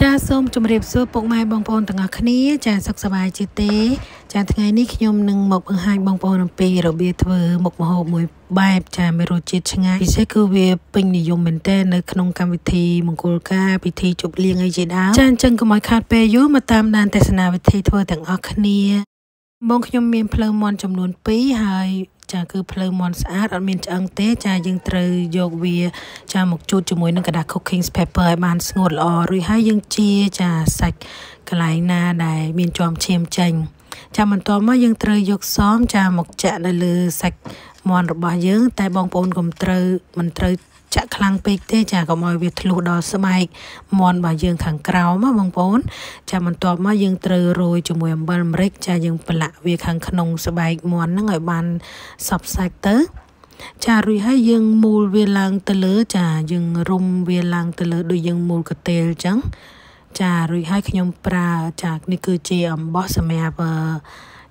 ចាសូមជម្រាបសួរពុកម៉ែបងប្អូនទាំងអស់គ្នា ចាសុខសប្បាយជាទេ ចាថ្ងៃនេះខ្ញុំនឹងមកបង្ហាញបងប្អូនអំពីរបៀបធ្វើមុខម្ហូបមួយបែបចាមានរសជាតិឆ្ងាញ់ពិសេសគឺវាពេញនិយមមែនទែននៅក្នុងកម្មវិធីមង្គលការពិធីជប់លៀងអីជាដើមចាអញ្ចឹងកុំឲ្យខាតពេលយូរមកតាមដានទស្សនាវិធីធ្វើទាំងអស់គ្នា បងខ្ញុំមានផ្លូវមន់ចំនួន2ហើយចាគឺផ្លូវមន់ស្អាតអត់មានឆ្អឹងទេចាយើងត្រូវយកវា ចាមកជូតជាមួយនឹងក្រដាស cooking paper ឲ្យបានស្ងួតល្អរួចហើយយើងជាចាសាច់កន្លែងណាដែលមានជាប់ឈាមចេញចាបន្ទាប់មកយើងត្រូវយកសមចាមកចាក់នៅលើសាច់មន់របស់យើង តែបងប្អូនកុំត្រូវមិនត្រូវ ចាក់ខ្លាំងពេកទេចាកុំឲ្យវាធ្លុះដល់ស្បែកមន់របស់យើងខាងក្រោមណាបងប្អូន ចាបន្ទាប់មកយើងត្រូវរោយជាមួយអំបិលម្រេចចាយើងប្រឡាក់វាខាងក្នុងស្បែកមន់ហ្នឹងឲ្យបានសព្វសាច់ទៅចារួចហើយយើងមូលវាឡើងទៅលើ ចាយើងរុំវាឡើងទៅលើដូចយើងមូលកាទេលអញ្ចឹងចារួចហើយខ្ញុំប្រើចានេះគឺជាអំបោះសម្រាប់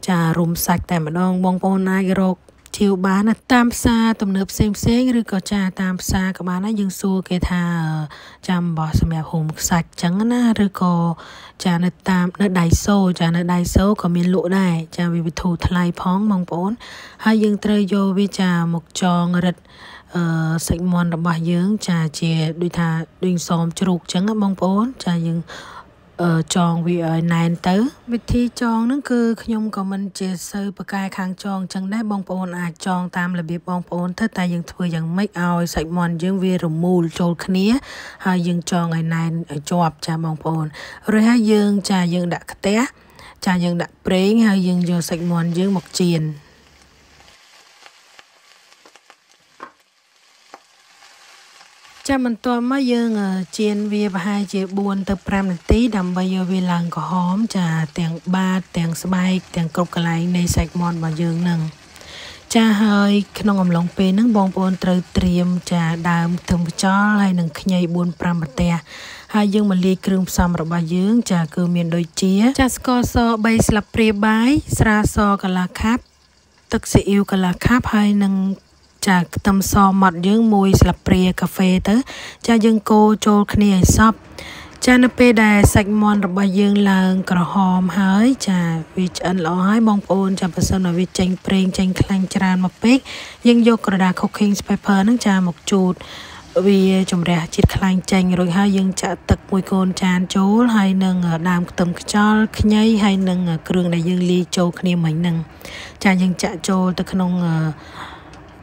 ចារុំសាច់តែម្ដងបងប្អូនអាចរក ជាវបានតាមផ្សារទំនើបផ្សេងផ្សេងឬក៏ចាតាមផ្សារក៏បានដែរយើងសួរគេថាចាំបោះសម្រាប់ហូមខ្សាច់ចឹងណាឬក៏ចានៅតាមនៅដៃសូចានៅដៃសូក៏មានលក់ដែរចាវាវិធូថ្លៃផងបងប្អូន ហើយយើងត្រូវយកវាចាមកចងរឹតអឺសាច់មាន់របស់យើង ចាជាដូចថាដូចសមជ្រូកចឹងបងប្អូន ចាយើង ចងវាឲ្យណែនទៅ វិធីចងហ្នឹងគឺខ្ញុំក៏មិនជាសូវប្រកែខាងចងចឹងដែរបងប្អូនអាចចងតាមរបៀបបងប្អូនទៅតែយើងធ្វើយ៉ាងម៉េចឲ្យសាច់មាន់យើងវារមូលចូលគ្នាហើយយើងចងឲ្យណែនឲ្យជាប់ចាបងប្អូនរួចហើយយើងចាយើងដាក់ខ្ទះចាយើងដាក់ប្រេងហើយយើងយកសាច់មាន់យើងមកចៀន ចាំបន្ទាប់មកយើងចៀនវាប្រហែលជា4ទៅ5នាទី ដើម្បីឲ្យវាឡើងក្រហម ចាទាំងបាតទាំងស្បែកទាំងគ្រប់កន្លែងនៃសាច់មាន់របស់យើងនឹងចាហើយក្នុងអំឡុងពេលហ្នឹងបងប្អូនត្រូវត្រៀមចាដើមទឹមខ្យល់ហើយនឹងខ្ញី4 5ប្រទេសហើយយើងមកលាយគ្រឿងផ្សំរបស់យើង ចាគឺមានដូចជា ចាស្ករស3ស្លាបព្រាបាយស្រាសកន្លះខាប់ទឹកស៊ីអ៊ីវកន្លះខាប់ហើយនឹង ចាខ្ទឹមសម៉ត់យើងមួយស្លាបព្រាកាហ្វេទៅ ចាយើងកូរចូលគ្នាឲ្យសព្វចានៅពេលដែលសាច់មាន់របស់យើងឡើងក្រហមហើយ ចាវាឆ្អិនល្អហើយបងប្អូនចាបើសិនមកវាចេញប្រេងចេញខ្លាញ់ច្រើនមកពេកយើងយកក្រដាស cooking paper ហ្នឹងចាមកជូតវាជំរះជាតិខ្លាញ់ចេញរួចហើយយើងចាក់ទឹកមួយកូនចានចូលហើយនឹងដើមខ្ទឹមខ្យល់ខ្ញីហើយនឹងគ្រឿងដែលយើងលាយចូលគ្នាមិញហ្នឹងចាយើងចាក់ចូលទៅក្នុង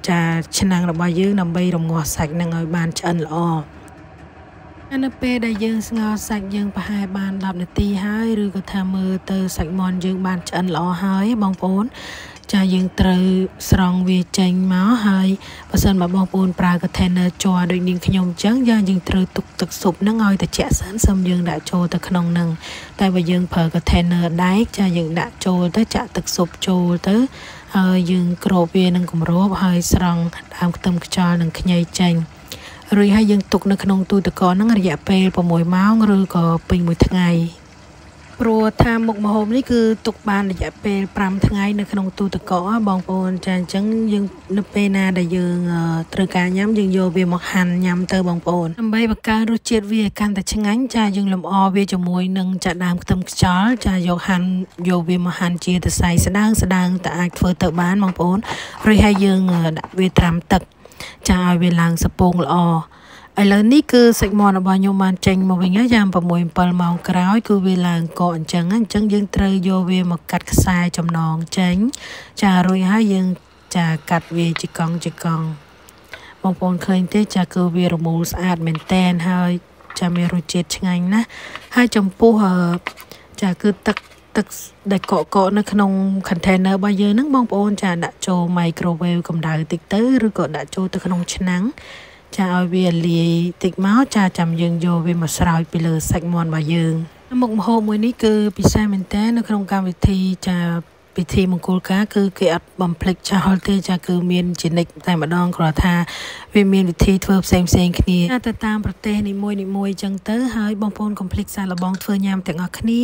ចាឆ្នាំងរបស់យើងដើម្បីរងាស់សាច់នឹងឲ្យបានឆ្អិនល្អនៅពេលដែលយើងស្ងោរសាច់យើងប្រហែលបាន10នាទីហើយឬក៏ថាមើលទៅសាច់មាន់យើងបានឆ្អិនល្អហើយបងប្អូន ចាយើងត្រូវស្រង់វាចេញមកហើយបើសិនបើបងប្អូនប្រើ container ជ័រដូចនាងខ្ញុំអញ្ចឹងយើងយើងត្រូវទុកទឹកស៊ុបហ្នឹងឲ្យត្រជាក់សិនសឹមយើងដាក់ចូលទៅក្នុងហ្នឹងតែបើយើងប្រើ container ដែកចាយើងដាក់ចូលទៅចាក់ទឹកស៊ុបចូលទៅហើយយើងគ្របវានឹងគម្របហើយស្រង់ដើមខ្ទឹមខ្យល់និងខ្ញីចេញរួចហើយយើងទុកនៅក្នុងទូទឹកកកហ្នឹងរយៈពេល6ម៉ោងឬក៏ពេញមួយថ្ងៃ ព្រោះថាមុខម្ហូបនេះគឺទុកបានរយៈពេល5ថ្ងៃនៅក្នុងទូទឹកកកបងប្អូនចាអញ្ចឹងយើងនៅពេលណាដែលយើងត្រូវការញ៉ាំយើងយកវាមកហាន់ញ៉ាំទៅបងប្អូនដើម្បីបង្កើនរសជាតិវាឲ្យកាន់តែឆ្ងាញ់ចាយើងលម្អវាជាមួយនឹងចាដើមខ្ទឹមខ្យល់ចាយកហាន់យកវាមកហាន់ជាទៅសៃស្ដើងស្ដើងតែអាចធ្វើទៅបានបងប្អូនរួចហើយយើងដាក់វាត្រាំទឹក ចាឲ្យវាឡើងសពងល្អ ឥឡូវនេះគឺសាច់មាន់របស់ខ្ញុំបានចេញមកវិញហើយយ៉ាង6 7ម៉ោងក្រោយគឺវាឡើងកកអញ្ចឹងអញ្ចឹងយើងត្រូវយកវាមកកាត់ខ្សែចំណងចេញចារួចហើយយើងចាកាត់វាជាកង់ជាកង់បងប្អូនឃើញទេចាគឺវារមូលស្អាតមែនតែនហើយចាមានរសជាតិឆ្ងាញ់ណាស់ហើយចំពោះចាគឺទឹកទឹកដែលកកកនៅក្នុង container របស់យើងហ្នឹងបងប្អូនចាដាក់ចូល microwave កម្ដៅតិចទៅឬក៏ដាក់ចូលទៅក្នុងឆ្នាំង ចាឲ្យវាលាយតិចមកចាចាំយើងយកវាមកស្រោចពីលើសាច់មាន់របស់យើងមុខម្ហូបមួយនេះគឺពិសេសមែនតើនៅក្នុងកម្មវិធីចាពិធីមង្គលការគឺគេអត់បំភ្លេចចោលទេចាគឺមានជានិច្ចតែម្ដងគ្រាន់ថាវាមានវិធីធ្វើផ្សេងផ្សេងគ្នាទៅតាមប្រទេសនីមួយនីមួយចឹងទៅហើយបងប្អូនកុំភ្លេចសាឡបងធ្វើញ៉ាំទាំងអស់គ្នា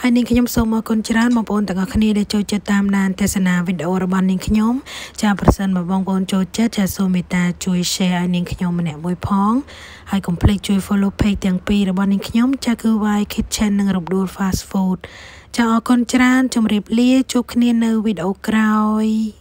ហើយនាងខ្ញុំសូមអរគុណច្រើនបងប្អូនទាំងអស់គ្នាដែលចូលចិត្តតាមដានទស្សនាវីដេអូរបស់នាងខ្ញុំចាប្រសិនបើបងប្អូនចូលចិត្តចាសូមមេត្តាជួយ share ឲ្យនាងខ្ញុំម្នាក់មួយផងហើយកុំភ្លេចជួយ follow page ទាំងពីររបស់នាងខ្ញុំចាគឺ Y Kitchen និងរំដួល Fast Food ចាអរគុណច្រើនជម្រាបលាជួបគ្នានៅវីដេអូក្រោយ